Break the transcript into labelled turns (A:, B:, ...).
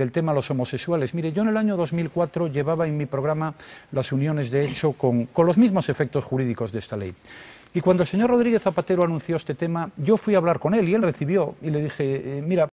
A: del tema de los homosexuales. Mire, yo en el año 2004 llevaba en mi programa las uniones de hecho con, con los mismos efectos jurídicos de esta ley. Y cuando el señor Rodríguez Zapatero anunció este tema, yo fui a hablar con él y él recibió y le dije, eh, mira,